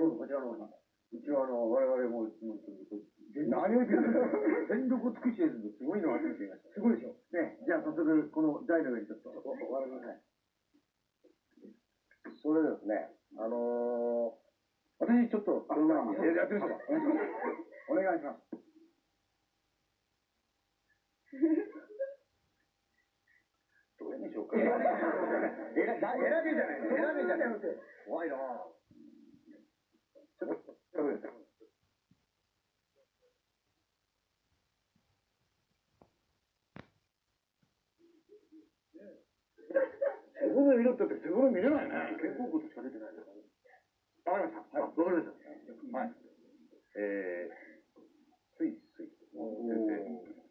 どうぞ、こちらの方に。一応あの、我々も、もう何を言ってるん。だ全力を尽くしてるん。ですごいのが初めて見ました。すごいでしょ。ね、じゃあ早速、この台の上にちょっと、お、お笑いください。それですね、あのー、私ちょっと、その前に、やってみましょうか。お願いします。どれにしようか選べ。じゃない。選べじゃない。怖いなちょっと、ダメですか自分で見見れないね。肩甲骨しか出てないですわかりました。はい、わかりました。はい。えー、スイスイ。先生、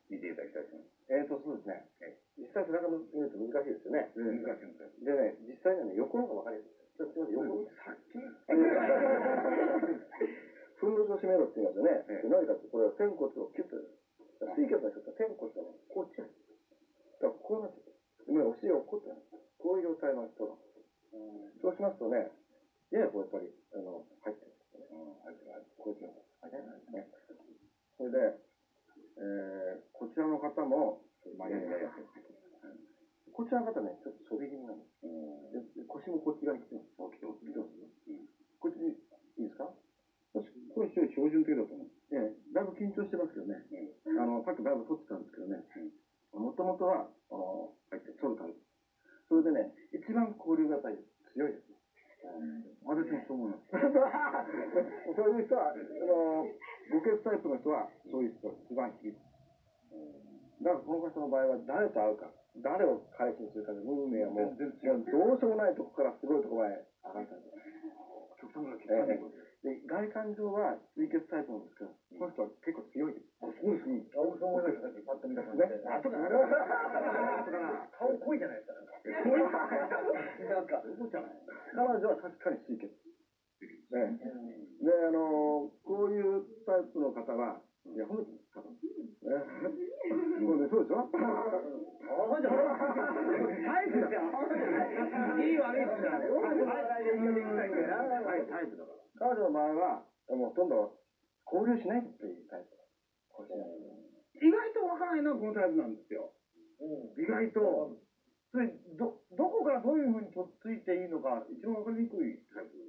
見ていただきたいと思います。えーと、そうですね。実際背中見ると難しいですよね。難しいんですよ。でね、実際にはね、横の方が分かりやすい。ちょっと横さっきふんどしを締めろって言いますよね。ええで何かって、これは仙骨をキュッと。水血の人って仙骨がね、こっち。だからこうなってる。でもねお尻をこうってなるこういう状態の人が。ね、ややこうやっぱり、あの、入ってるんですよね。入ってる、入ってる。入ってるんですね。それで、えー、こちらの方も、まあ、ややややこちらの方ね、ちょっと気味なんです。で腰もこっち側に来てます。こっちいいですか？これ非常に標準的だと思う。ええ、だいぶ緊張してますけどね。あの、さっきだいぶ取ってたんですけどね。もともとは、あの、入って取るタイプ。それでね、一番交流がやっぱり強いですね。私もそう思います。そういう人は、あの、五血タイプの人は、そういう人が一番低い。だからこの方の場合は誰と会うか、誰を彼氏にするかで、運命はもう、もうどうしよ。うもないとこからすごいとこまで上がったんです。極端な極え端なえで外観上は水血タイプなんですけど、この人は結構強いです。あ、そうですね。あ、そう思いました。パッと見た感じねで。あ、そうか。な。顔濃いじゃないですか。濃い。なんか。そうじゃない。彼女は確かに水血。ね、で、あのこういうタイプの方は、いや、褒めてます、多分。ね、もうね、そうでしょあ、じゃタイプだ。いい悪いってじゃない。はい、タイプだから。彼女の場合は、もうほとんど交流しないっていうタイプ。意外とわからないのはこのタイプなんです。よ。意外と。それ、ど、どこからどういうふうにとっついていいのか、一番わかりにくいタイプ。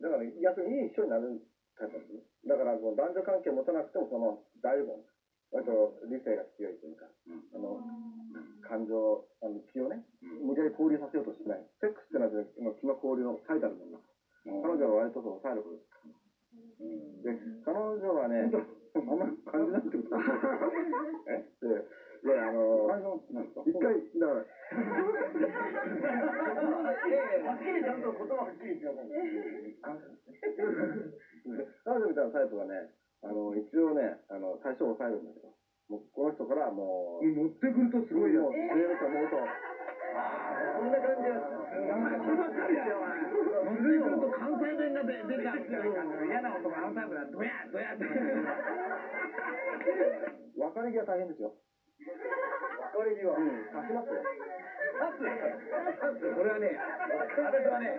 だから逆にいい人になるタイプなんですね。だからこう男女関係を持たなくてもその大丈夫なんです。割と理性が強いというか、あの、感情、あの気をね、無理やり交流させようとしない。セックスってのは気の交流の最たるものなんです。彼女は割とそう抑えることですから。で、彼女はね、あんま感じなくても。え？で、いや、あのー、一回、だから、はっきりちゃんと言葉はっきり言ってください。彼女みたいなタイプはね、あの、一応ね、あの、最初抑えるんだけど、もうこの人からもう、持ってくるとすごいよもう、。据えると思うと、こんな感じです。乗ってくると関西弁が出出たっていう嫌な音があのタイプだ。ドヤドヤって。別れ際大変ですよ。別れ際。うん、刺しますよ。これはね、私はね、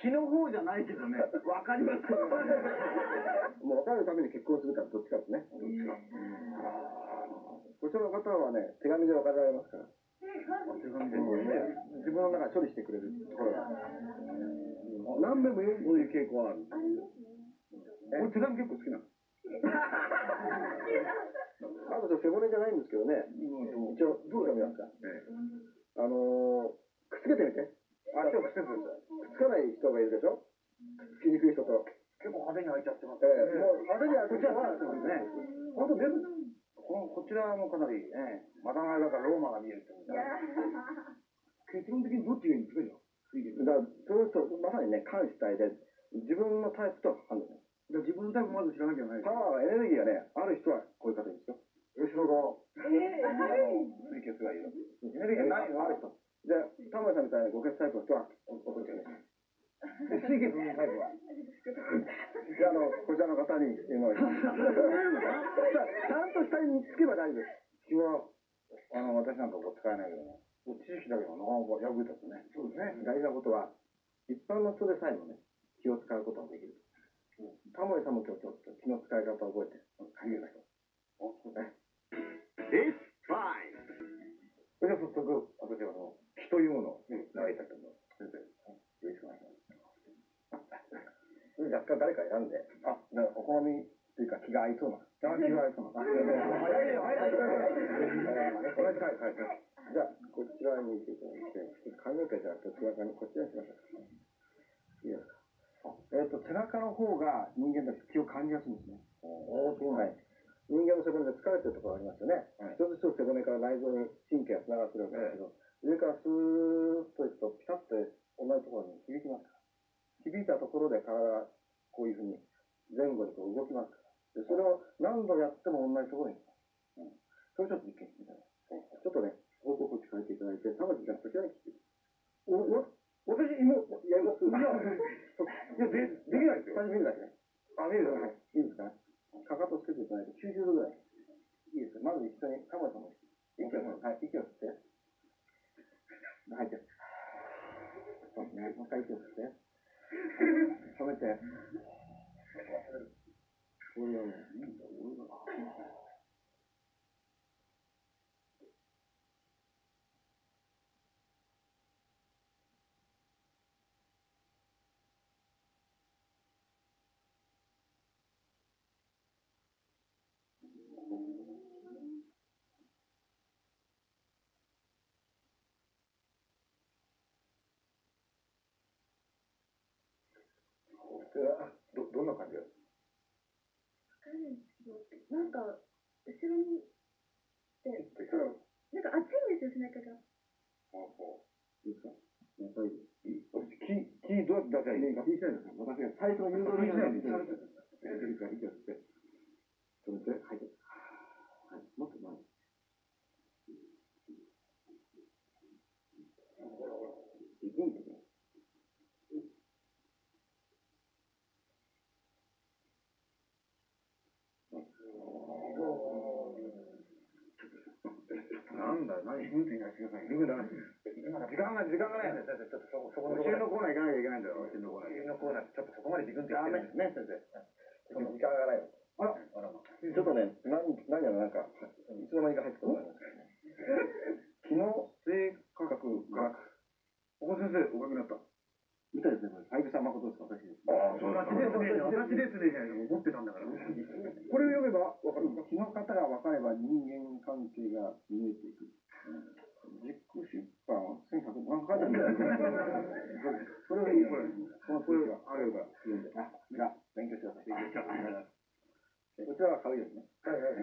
気の方じゃないけどね、わかりますよ。もう別れるために結婚するからどっちかですね。こちらの方はね、手紙で別れられますから。手紙でもうね自分の中で処理してくれるところが。何べも言うそういう傾向はある。俺手紙結構好きなの。あと背骨じゃないんですけどね、一応、どうすか？あのー、くっつけてみて。あ、今日季節です。くっつかない人がいるでしょくっつきにくい人と。結構派手に開いちゃってます。ええもう、派手にやるときは、そうですね。本当出る。このこちらもかなり、ええ、まだまだからローマが見えるってこと結論的にどっちがいいんですかじゃあ。だから、その人、まさにね、監視体で、自分のタイプと判断。じゃあ自分のタイプまず知らなきゃいけない。パワー、エネルギーがね、ある人はこういう方ですよ。後ろ側。水血がいる。エネルギーがないある人。じゃあ、田村さんみたいな五血タイプの人は、おお届けね。水月のタイプは。じゃあ、あの、こちらの方に、今、ちゃん。と下につけば大丈夫です。気は、あの、私なん。かこう使えないけどね。知識だけどなかなか役に立つね。そうですね。大事なことは、一般の人でさえもね、気を使うことができる。タモリさん。も今日ちょっと気の使い方を覚えて、借りましょう。ね It's fine. それでは早速、私はあの、気というものを習いたいと思います。先生、よろしくお願いします。若干誰か選ん。で、あ、お好みっていうか気が合いそうな。気が合いそうな。あ、早い。よ、早い。よ、早い。よ。はい、はい、はい。じゃあ、こちらに行ってい。ただい。て、髪の毛じゃなくて背中にこっちにしましょう。い。い。ですか。えっ、と、背中の方が人間だと気を感じやすい。んですね。はい。人間の背骨で疲れてるところありますよね。一つ一つ背骨から内臓に神経がつながってるわけですけど、上からスーッとい。くとピタッと同じところに響きますから。響い。たところで体がこうい。うふうに前後にこう動きますから。でそれを何度やっても同じところに行きます。それちょっと実験してみたいちょっとね、報告に来て。お、お、私、今、やります？いや、いや、で、できないですよ。見るだけね。あ、見るだけ。いいですか？かかとつけていただいて、90度ぐらい。いいですかまず一緒に、玉木さんも息を、はい、息を吸って。吐いて。そうですね。もう一回息を吸って。止めて。これはね、いいんだ、俺が。ど、どんな感じ？ですわかるんですけど、なんか、後ろに、で、そう、なんか熱いんですよ、背中が。いいですかやっぱり、いい。どうやって出せばいいですか気したいですか私が最初の誘導の中で、息を吸って、止めて、吐いて。はい、もっと前に。いいんですね。なんだよ、何、ふんって言いしてください。ふんだな。時間が、時間がない。先生、ちょっとそ、そこの。教えのコーナー行かなきゃいけないんだよ、教えのコーナー。教えのコーナー、ちょっとそこまでビクンって言ってるね、先生。その時間がないの。あら、あらま。ちょっとね、何、何やらなんか、いつの間にか入ってこない。機能性価格が、岡先生、おかげになった。みたいですね、これ。相武さん誠ですか、私です。ああ、そう私ですね、私ですね、じゃない思ってたんだから。これを読めばわかるの方が分かれば人間関係が見えていく。分かんない。れはいいよ。これ、これあればいいんだ。みんな、勉強してください。こちらは可愛いですね。はいはい。